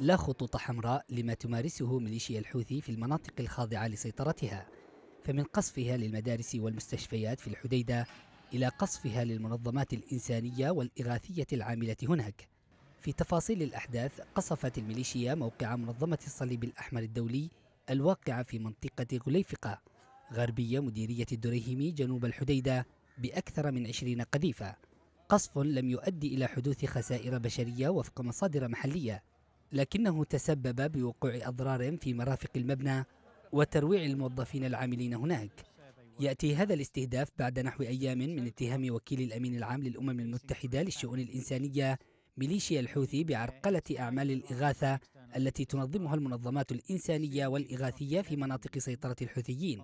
لا خطوط حمراء لما تمارسه ميليشيا الحوثي في المناطق الخاضعة لسيطرتها فمن قصفها للمدارس والمستشفيات في الحديدة إلى قصفها للمنظمات الإنسانية والإغاثية العاملة هناك. في تفاصيل الأحداث قصفت الميليشيا موقع منظمة الصليب الأحمر الدولي الواقع في منطقة غليفقة غربية مديرية الدريهمي جنوب الحديدة بأكثر من عشرين قذيفة. قصف لم يؤدي إلى حدوث خسائر بشرية وفق مصادر محلية. لكنه تسبب بوقوع أضرار في مرافق المبنى وترويع الموظفين العاملين هناك. يأتي هذا الاستهداف بعد نحو أيام من اتهام وكيل الأمين العام للأمم المتحدة للشؤون الإنسانية ميليشيا الحوثي بعرقلة أعمال الإغاثة التي تنظمها المنظمات الإنسانية والإغاثية في مناطق سيطرة الحوثيين.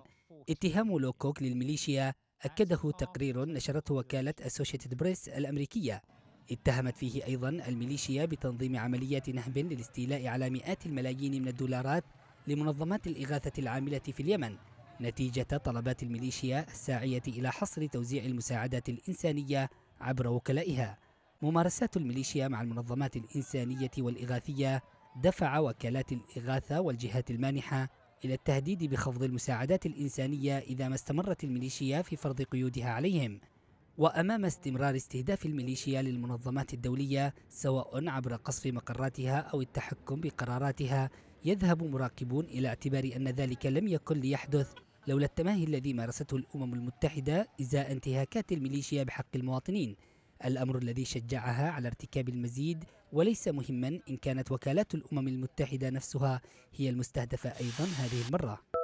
اتهام لوكوك للميليشيا أكده تقرير نشرته وكالة أسوشيتد بريس الأمريكية. اتهمت فيه أيضا الميليشيا بتنظيم عمليات نهب للاستيلاء على مئات الملايين من الدولارات لمنظمات الإغاثة العاملة في اليمن نتيجة طلبات الميليشيا الساعية إلى حصر توزيع المساعدات الإنسانية عبر وكلائها. ممارسات الميليشيا مع المنظمات الإنسانية والإغاثية دفع وكالات الإغاثة والجهات المانحة إلى التهديد بخفض المساعدات الإنسانية إذا ما استمرت الميليشيا في فرض قيودها عليهم. وأمام استمرار استهداف الميليشيا للمنظمات الدولية سواء عبر قصف مقراتها أو التحكم بقراراتها يذهب مراقبون إلى اعتبار أن ذلك لم يكن ليحدث لولا التماهي الذي مارسته الأمم المتحدة إزاء انتهاكات الميليشيا بحق المواطنين. الأمر الذي شجعها على ارتكاب المزيد وليس مهما إن كانت وكالات الأمم المتحدة نفسها هي المستهدفة أيضا هذه المرة.